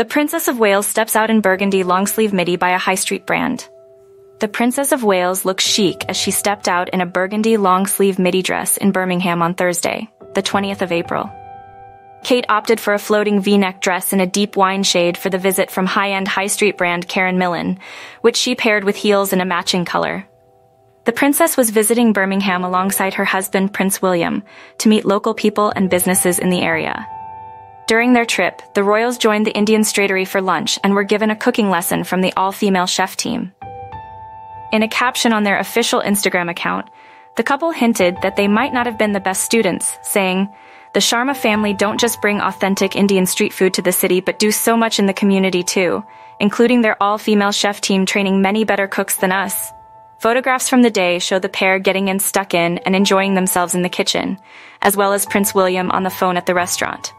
The Princess of Wales steps out in burgundy long-sleeve midi by a high street brand. The Princess of Wales looks chic as she stepped out in a burgundy long-sleeve midi dress in Birmingham on Thursday, the 20th of April. Kate opted for a floating v-neck dress in a deep wine shade for the visit from high-end high street brand Karen Millen, which she paired with heels in a matching color. The princess was visiting Birmingham alongside her husband Prince William to meet local people and businesses in the area. During their trip, the royals joined the Indian Streatery for lunch and were given a cooking lesson from the all-female chef team. In a caption on their official Instagram account, the couple hinted that they might not have been the best students, saying, The Sharma family don't just bring authentic Indian street food to the city but do so much in the community too, including their all-female chef team training many better cooks than us. Photographs from the day show the pair getting in stuck in and enjoying themselves in the kitchen, as well as Prince William on the phone at the restaurant.